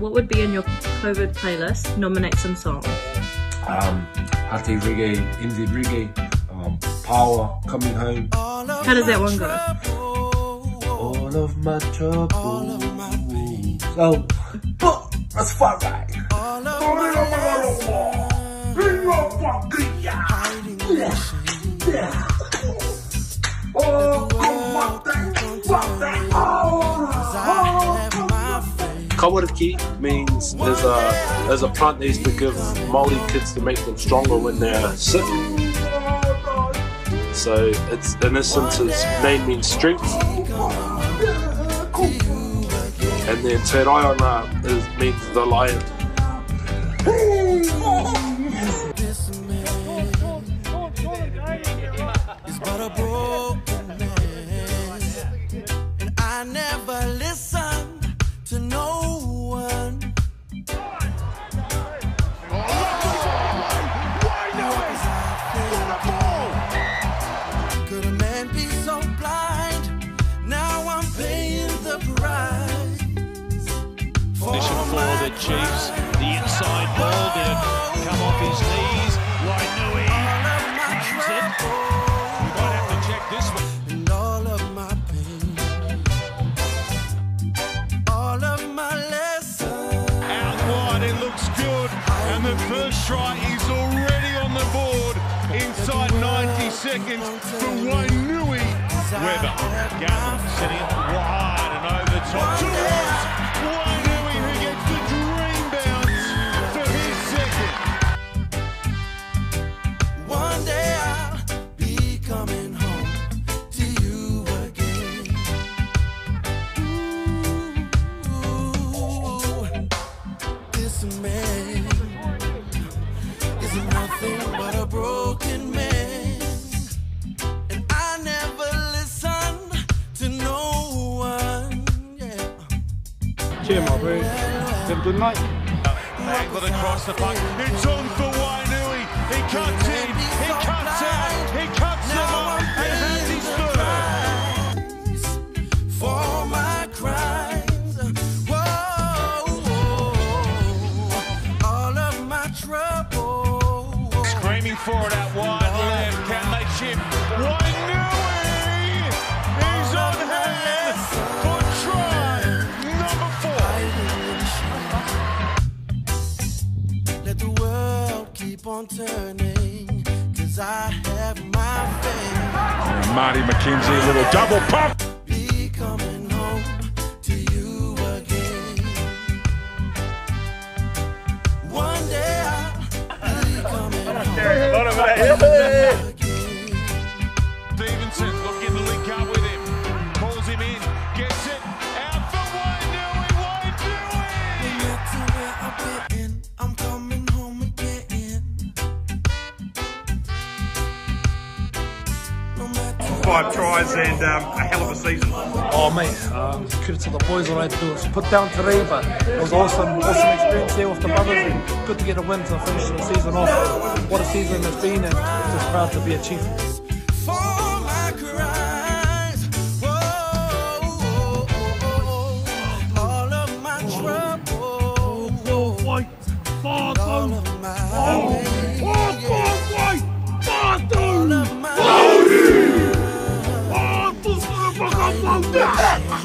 what would be in your COVID playlist? Nominate some songs. Um, Hati Reggae, NZ Reggae, um, Power, Coming Home. How does that one go? All of my troubles. So, oh, that's fun, right? Kawariki means there's a there's a plant they used to give Maori kids to make them stronger when they're sick. So it's in essence its name means strength. And then Te Raiona is, means the lion. Chiefs. The inside ball did come off his knees. Wainui hangs it. We might have to check this one. and all of my pain, all of my lessons. Out wide, it looks good. And the first try is already on the board inside 90 seconds for Wainui. Weber, Gavin setting it wide and over the top towards Wainui Yeah. Cheer, my bro. Have a good night. Angled across the puck. It's on for Wainui. He cuts in. He cuts out. He cuts them up and has his third. for my crimes. Whoa, all of my troubles. Screaming for it out wide on turning, cause I have my faith. Marty McKenzie, little double pump. Five tries and um, a hell of a season. Oh, mate, um, credit to the boys. All I had to do put down today, but it was awesome, awesome experience here with the brothers, and good to get a win to finish the season off. What a season it's been, and just proud to be a chief.